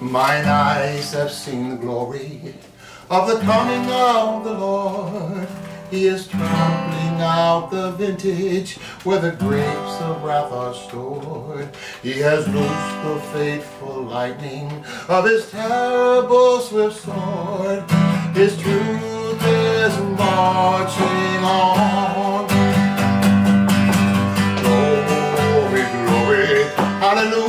Mine eyes have seen the glory of the coming of the Lord. He is trampling out the vintage where the grapes of wrath are stored. He has loosed the fateful lightning of his terrible swift sword. His truth is marching on. Glory, glory, hallelujah.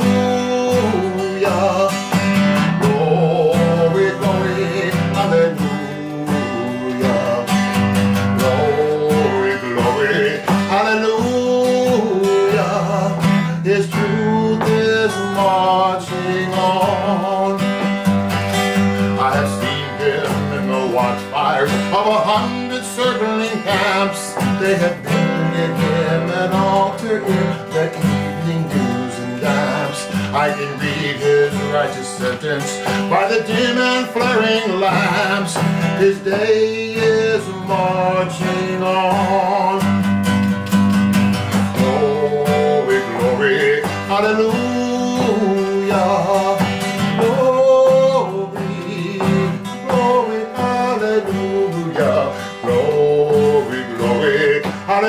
Have seen him in the watchfires of a hundred circling camps. They have builded him an altar in the evening dews and damps. I can read his righteous sentence by the dim and flaring lamps. His day is marching on. Glory, glory, hallelujah.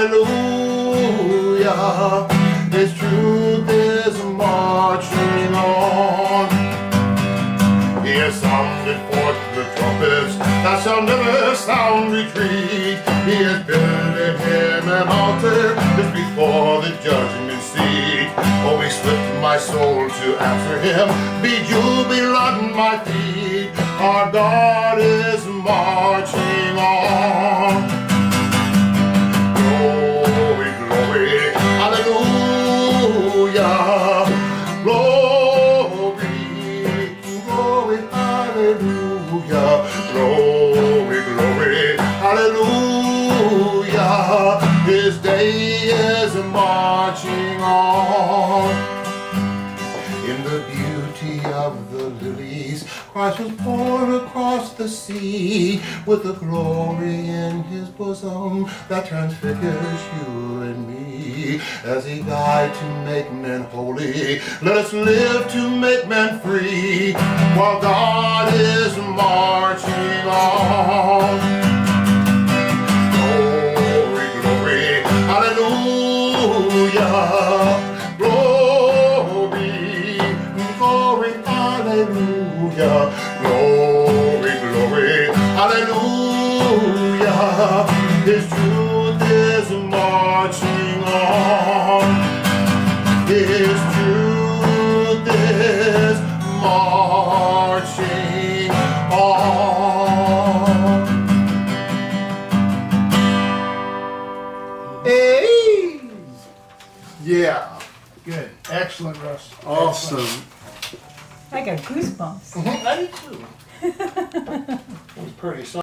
Hallelujah. His truth is marching on. He has sounded forth the trumpets that shall never sound retreat. He has builded him an altar just before the judgment seat. Oh, we slipped my soul to answer him. Be jubilant, my feet. Our God is marching on. Glory, glory, hallelujah. Glory, glory, hallelujah. His day is marching on. In the beauty Christ was born across the sea with a glory in his bosom that transfigures you and me. As he died to make men holy, let us live to make men free while God is marching on. Hallelujah. His truth is marching on. His truth is marching on. Hey! Yeah. Good. Excellent, Russ. Awesome. I got goosebumps. Mm-hmm. I do too. It was pretty.